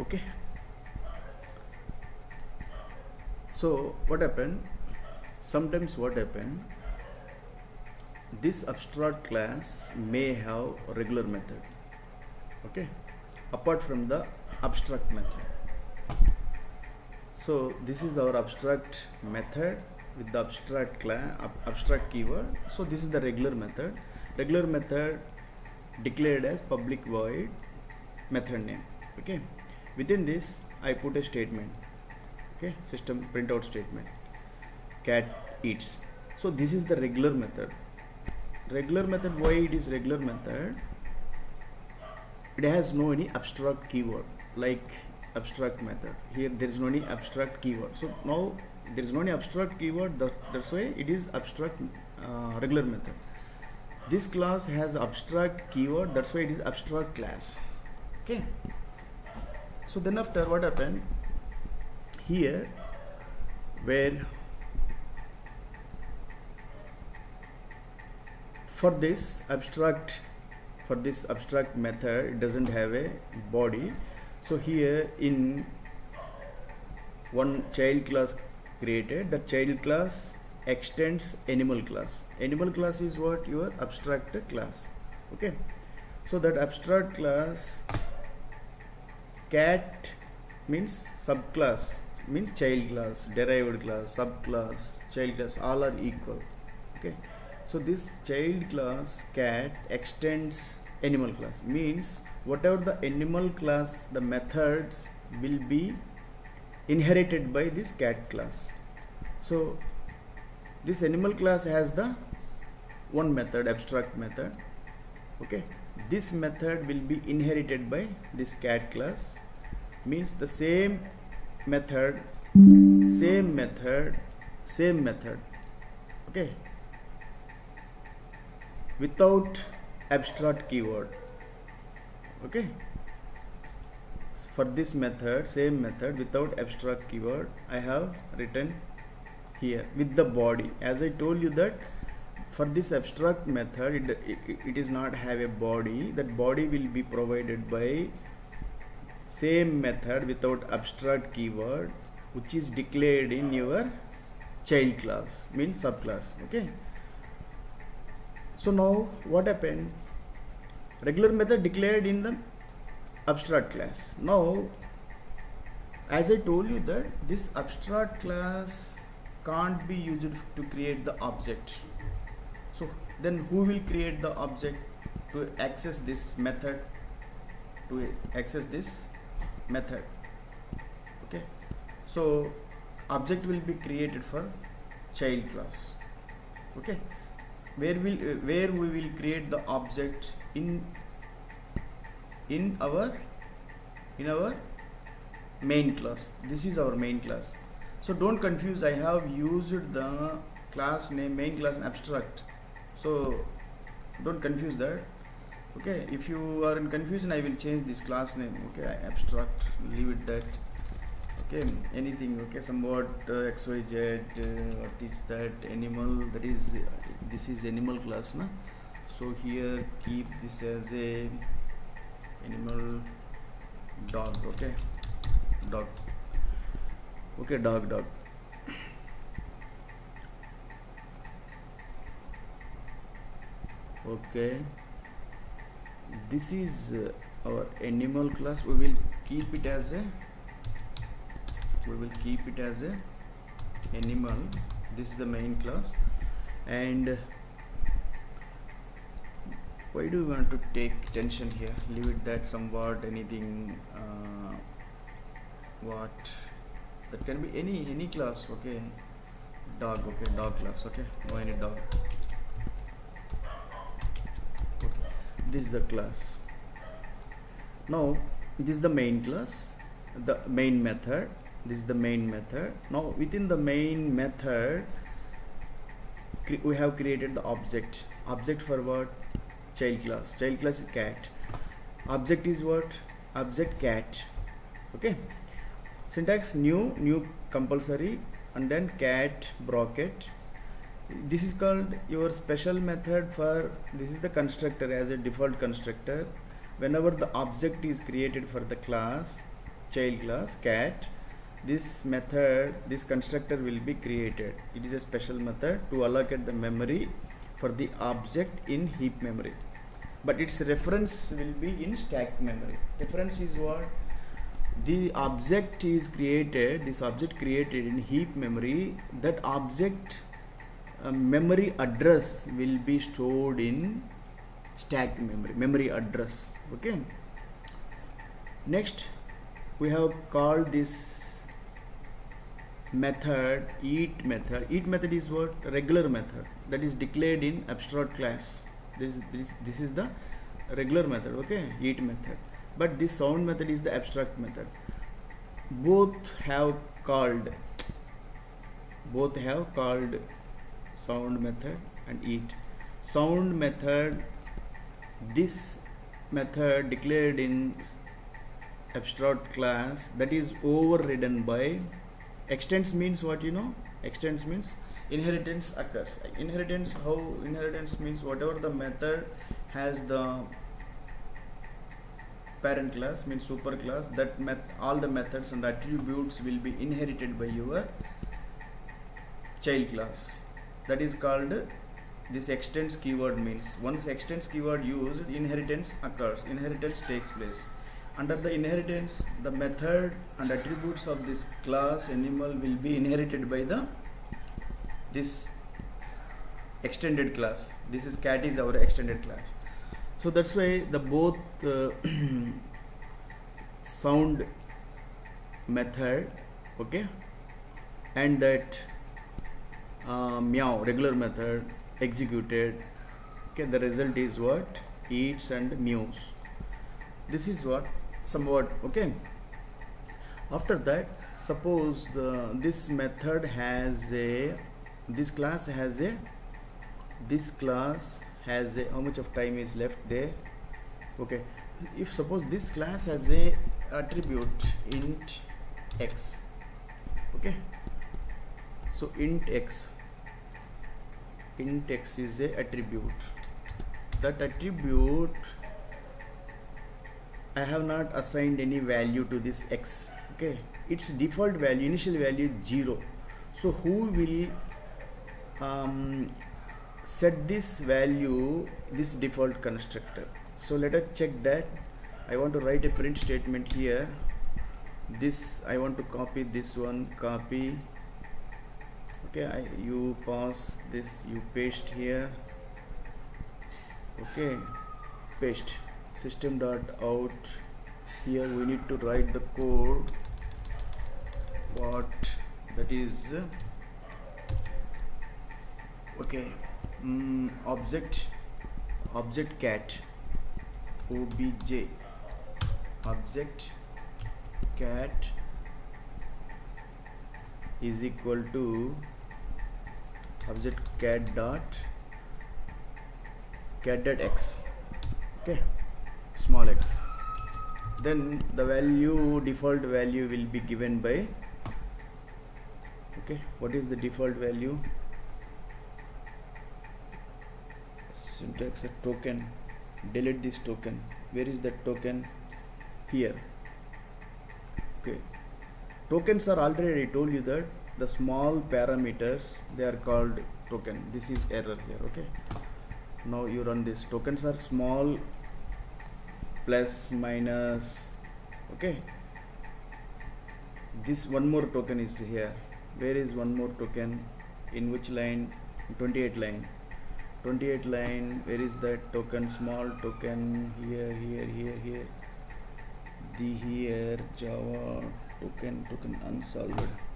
okay. So what happened? Sometimes what happened? This abstract class may have regular method. Okay. Apart from the abstract method. So this is our abstract method with the abstract class ab abstract keyword. So this is the regular method. Regular method declared as public void method name. Okay within this i put a statement okay? System printout statement. Cat eats. So this is the regular method. Regular method why it is regular method? It has no any abstract keyword like abstract method. Here there is no any abstract keyword. So now there is no any abstract keyword that, that's why it is abstract uh, regular method. This class has abstract keyword that's why it is abstract class. Okay so then after what happened here where for this abstract for this abstract method it doesn't have a body. So here in one child class created the child class extends animal class. Animal class is what? Your abstract class. Okay? So that abstract class cat means subclass means child class derived class subclass child class all are equal okay? So this child class cat extends animal class means whatever the animal class the methods will be inherited by this cat class. So this animal class has the one method abstract method okay this method will be inherited by this cat class. Means the same method same method same method. Okay? Without abstract keyword. Okay? For this method same method without abstract keyword I have written here with the body. As I told you that for this abstract method it, it, it is not have a body that body will be provided by same method without abstract keyword which is declared in your child class means subclass okay so now what happened? Regular method declared in the abstract class. Now as I told you that this abstract class can't be used to create the object. So then who will create the object to access this method? To access this method. Okay? So object will be created for child class. Okay? Where will uh, where we will create the object in in our in our main class. This is our main class. So don't confuse. I have used the class name main class abstract so don't confuse that. Okay if you are in confusion I will change this class name. Okay abstract leave it that. Okay anything okay somewhat uh, xyz uh, what is that animal? That is uh, this is animal class na? So here keep this as a animal dog okay? Dog. Okay dog dog okay. This is uh, our animal class. We will keep it as a we will keep it as a animal. This is the main class. And why do we want to take tension here? Leave it that somewhat anything uh, what? That can be any any class okay? Dog okay dog class okay? No any dog this is the class. Now this is the main class the main method. This is the main method. Now within the main method we have created the object. Object for what? Child class. Child class is cat. Object is what? Object cat. Okay? Syntax new new compulsory and then cat bracket this is called your special method for this is the constructor as a default constructor. Whenever the object is created for the class child class cat this method this constructor will be created. It is a special method to allocate the memory for the object in heap memory. But its reference will be in stack memory. Reference is what? The object is created this object created in heap memory that object memory address will be stored in stack memory memory address okay? Next we have called this method eat method. Eat method is what? Regular method. That is declared in abstract class. This this this is the regular method okay? Eat method. But this sound method is the abstract method. Both have called both have called sound method and eat. Sound method this method declared in abstract class that is overridden by extends means what you know? Extends means inheritance occurs. Inheritance how inheritance means whatever the method has the parent class means super class that met all the methods and attributes will be inherited by your child class that is called this extends keyword means. Once extends keyword used inheritance occurs. Inheritance takes place. Under the inheritance the method and attributes of this class animal will be inherited by the this extended class. This is cat is our extended class. So that's why the both uh, sound method okay and that uh, meow regular method executed. Okay the result is what? Eats and mews this is what? Somewhat okay? After that suppose uh, this method has a this class has a this class has a how much of time is left there? Okay if suppose this class has a attribute int x okay so int x int x is a attribute. That attribute I have not assigned any value to this x okay? Its default value initial value is 0 so who will um, set this value this default constructor? So let us check that. I want to write a print statement here. This I want to copy this one copy okay I, you pass this you paste here. Okay paste. System dot out here we need to write the code. What that is okay mm, object object cat obj object cat is equal to object cat dot cat dot x okay small x. Then the value default value will be given by okay what is the default value? Syntax a token delete this token. Where is that token? Here. Okay. Tokens are already I told you that the small parameters they are called token. This is error here okay? Now you run this. Tokens are small plus minus okay? This one more token is here. Where is one more token? In which line? 28 line. 28 line where is that token? Small token here here here here. The here java token token unsolved